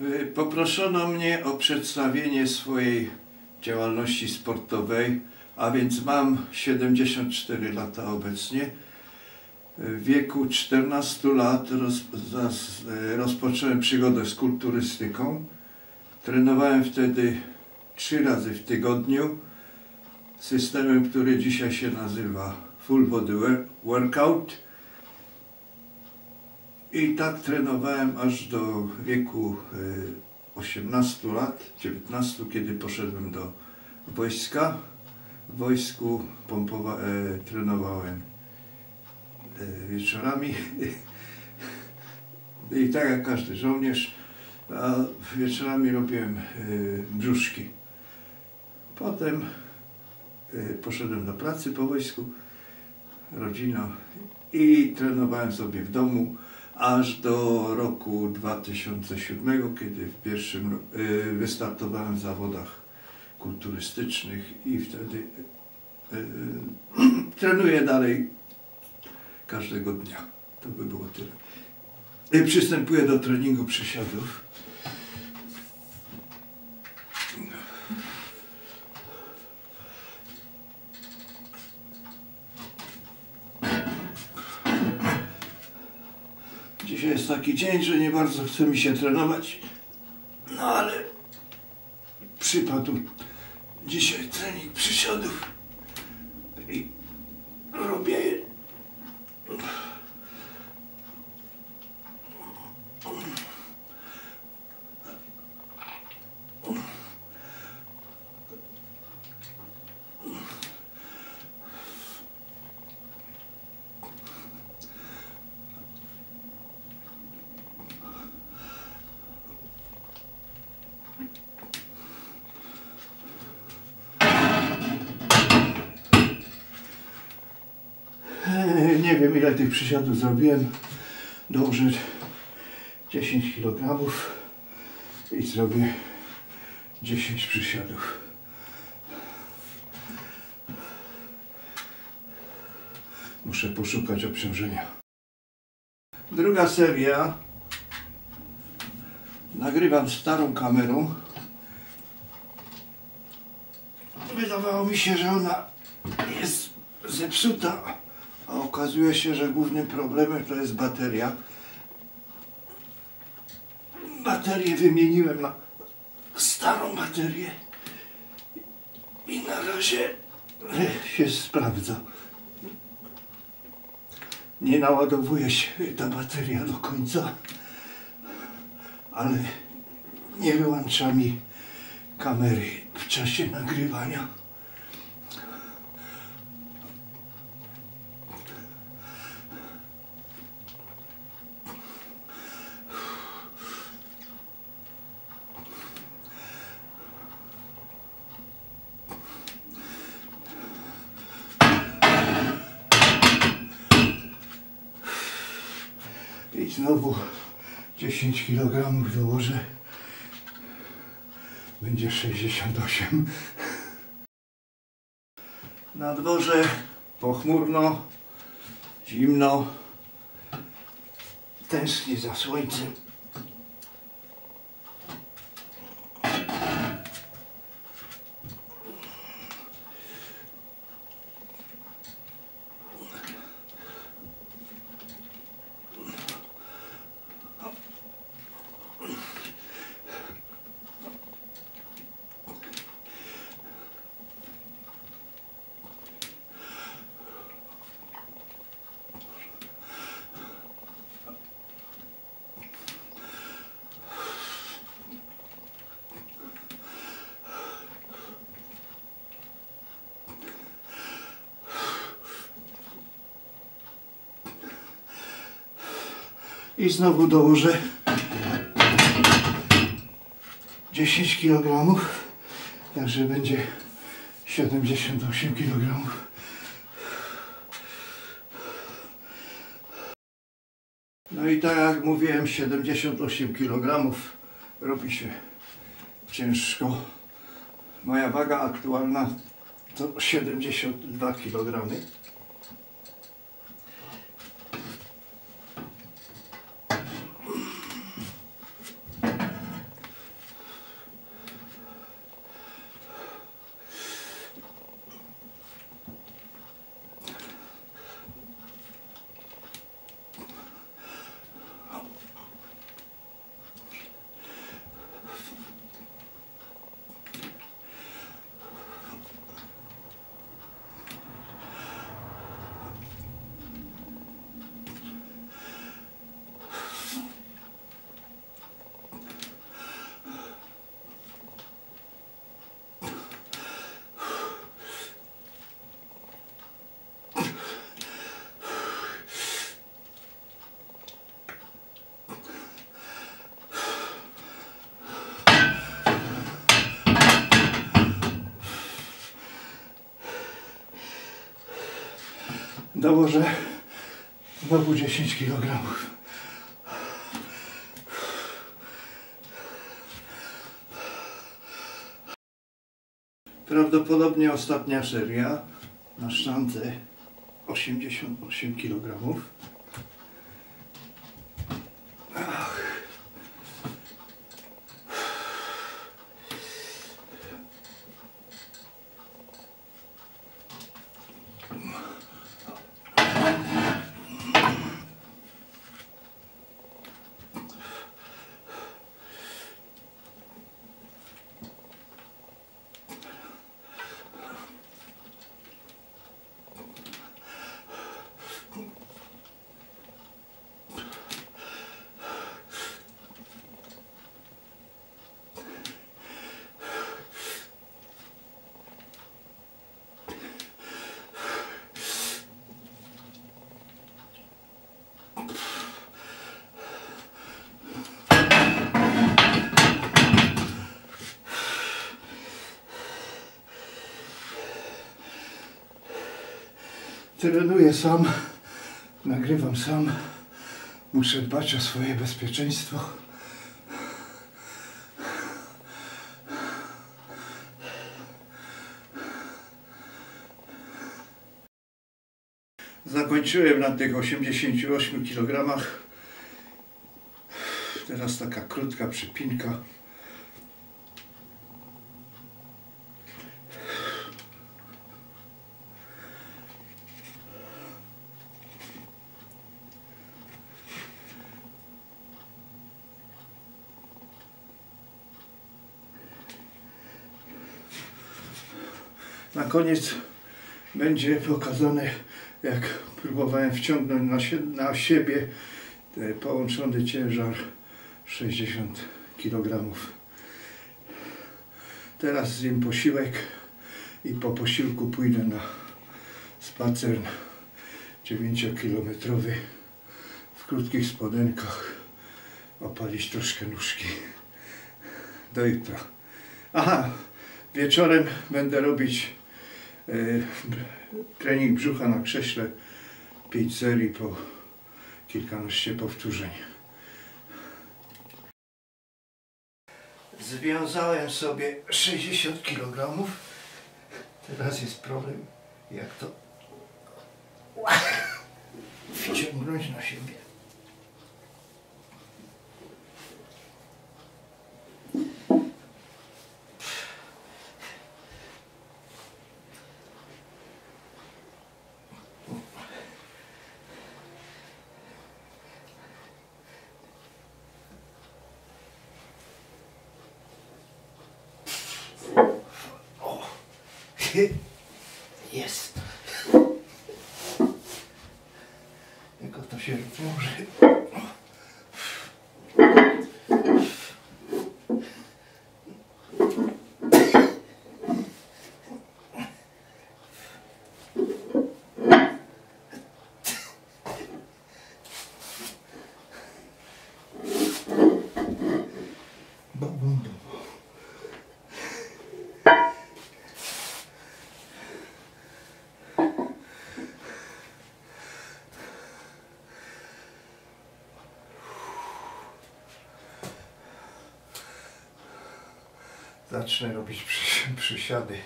Y, Poproszono mnie o przedstawienie swojej działalności sportowej, a więc mam 74 lata obecnie. W wieku 14 lat e, rozpocząłem przygodę z kulturystyką. Trenowałem wtedy trzy razy w tygodniu systemem, który dzisiaj się nazywa Full Body Wor- Workout. I tak trenowałem aż do wieku e, 18 lat, 19, kiedy poszedłem do wojska. W wojsku pompowa- e, trenowałem e, wieczorami. I tak jak każdy żołnierz, a wieczorami robiłem e, brzuszki. Potem e, poszedłem do pracy po wojsku, rodzina i trenowałem sobie w domu aż do roku 2007, kiedy w pierwszym e, wystartowałem w zawodach kulturystycznych i wtedy e, trenuję dalej każdego dnia. To by było tyle. I przystępuję do treningu przysiadów. Dzisiaj jest taki dzień, że nie bardzo chce mi się trenować. No ale przypadł dzisiaj trening przysiadów i robię ile tych przysiadów zrobiłem. Dołożę 10 kg i zrobię 10 przysiadów. Muszę poszukać obciążenia. Druga seria. Nagrywam starą kamerą. Wydawało mi się, że ona jest zepsuta, a okazuje się, że głównym problemem to jest bateria. Baterię wymieniłem na starą baterię i na razie się sprawdza. Nie naładowuje się ta bateria do końca, ale nie wyłącza mi kamery w czasie nagrywania. I znowu 10 kg dołożę. Będzie 68. Na dworze pochmurno, zimno. Tęsknię za słońcem. I znowu dołożę 10 kg, także będzie 78 kg. No i tak jak mówiłem, 78 kg robi się ciężko. Moja waga aktualna to 72 kg. Dołożę znowu 10 kg. Prawdopodobnie ostatnia seria na sztance 88 kg. Trenuję sam, nagrywam sam. Muszę dbać o swoje bezpieczeństwo. Zakończyłem na tych 88 kg. Teraz taka krótka przypinka. Na koniec będzie pokazane, jak próbowałem wciągnąć na, na siebie połączony ciężar 60 kg. Teraz zjem posiłek i po posiłku pójdę na spacer 9-kilometrowy w krótkich spodenkach opalić troszkę nóżki. Do jutra. Aha, wieczorem będę robić trening brzucha na krześle 5 serii po kilkanaście powtórzeń. Związałem sobie 60 kg. Teraz jest problem, jak to wciągnąć na siebie. Jest. Tylko to się włoży. Zacznę robić przy, przysiady.